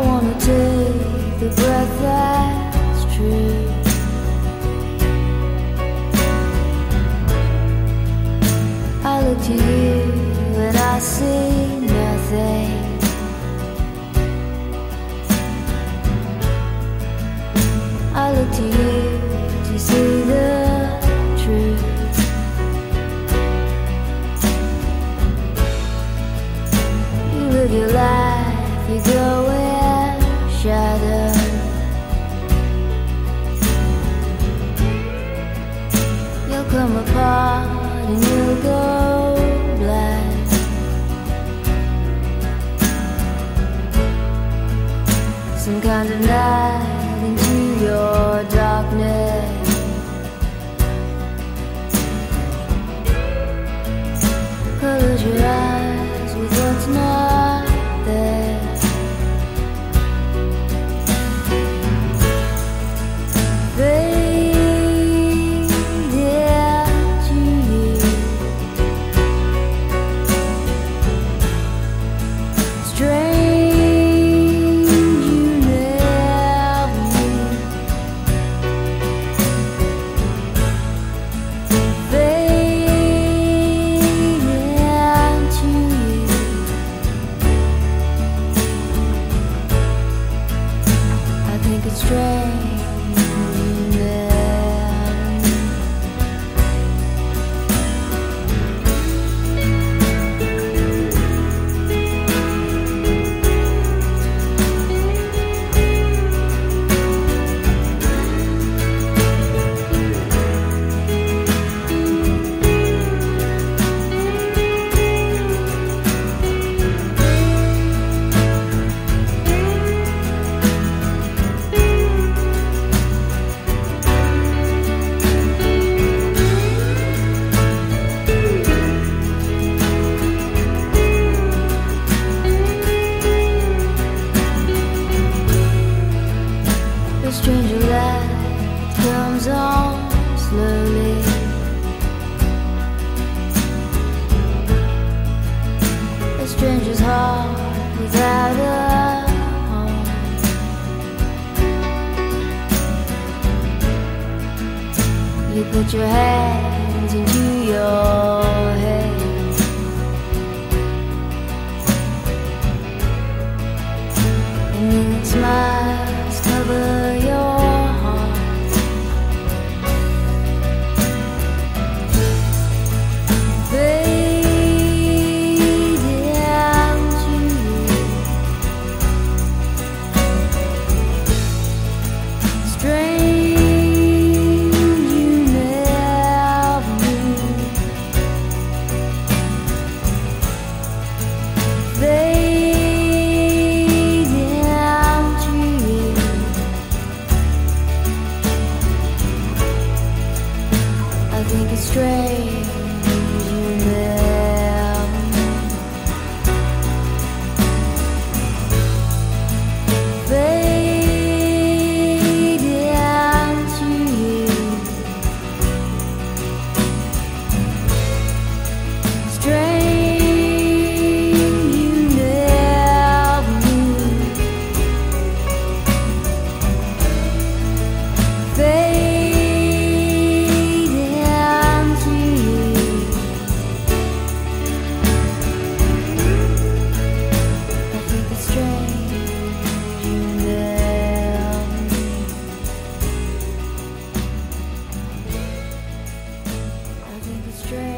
wanna take the breath that's true. I look to you and I see nothing. I look to you to see the truth. You live your life, you go shadow. You'll come apart and you'll go. Some kind of night I The stranger light comes on slowly. A stranger's heart without a home. You put your hands into your head. And smile astray. straight.